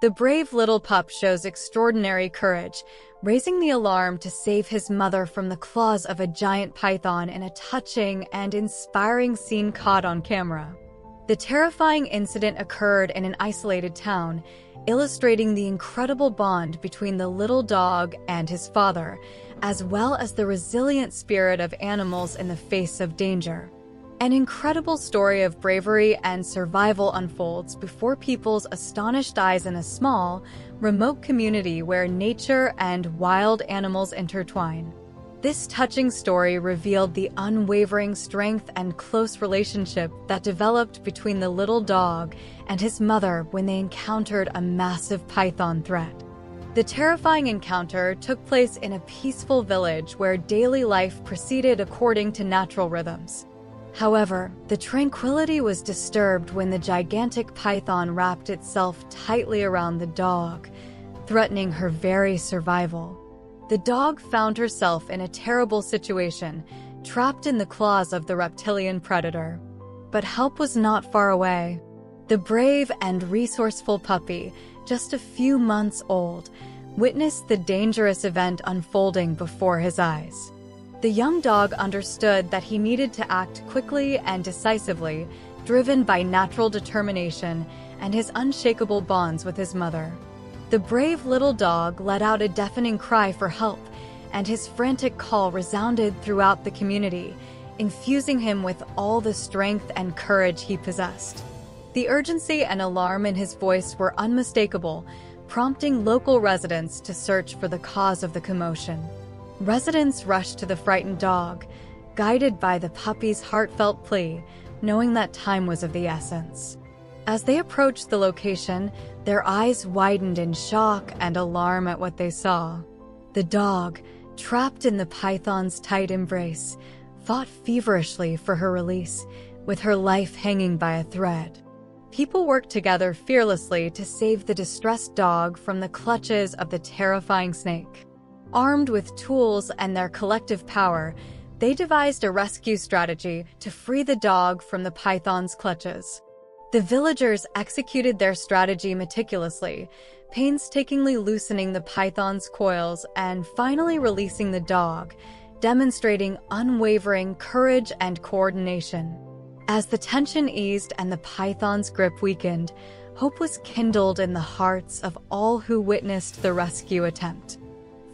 The brave little pup shows extraordinary courage, raising the alarm to save his mother from the claws of a giant python in a touching and inspiring scene caught on camera. The terrifying incident occurred in an isolated town, illustrating the incredible bond between the little dog and his father, as well as the resilient spirit of animals in the face of danger. An incredible story of bravery and survival unfolds before people's astonished eyes in a small, remote community where nature and wild animals intertwine. This touching story revealed the unwavering strength and close relationship that developed between the little dog and his mother when they encountered a massive python threat. The terrifying encounter took place in a peaceful village where daily life proceeded according to natural rhythms. However, the tranquility was disturbed when the gigantic python wrapped itself tightly around the dog, threatening her very survival. The dog found herself in a terrible situation, trapped in the claws of the reptilian predator. But help was not far away. The brave and resourceful puppy, just a few months old, witnessed the dangerous event unfolding before his eyes. The young dog understood that he needed to act quickly and decisively, driven by natural determination and his unshakable bonds with his mother. The brave little dog let out a deafening cry for help, and his frantic call resounded throughout the community, infusing him with all the strength and courage he possessed. The urgency and alarm in his voice were unmistakable, prompting local residents to search for the cause of the commotion. Residents rushed to the frightened dog, guided by the puppy's heartfelt plea, knowing that time was of the essence. As they approached the location, their eyes widened in shock and alarm at what they saw. The dog, trapped in the python's tight embrace, fought feverishly for her release, with her life hanging by a thread. People worked together fearlessly to save the distressed dog from the clutches of the terrifying snake. Armed with tools and their collective power, they devised a rescue strategy to free the dog from the python's clutches. The villagers executed their strategy meticulously, painstakingly loosening the python's coils and finally releasing the dog, demonstrating unwavering courage and coordination. As the tension eased and the python's grip weakened, hope was kindled in the hearts of all who witnessed the rescue attempt.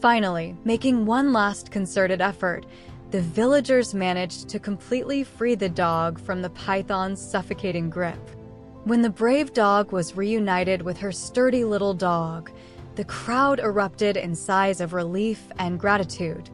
Finally, making one last concerted effort, the villagers managed to completely free the dog from the python's suffocating grip. When the brave dog was reunited with her sturdy little dog, the crowd erupted in sighs of relief and gratitude.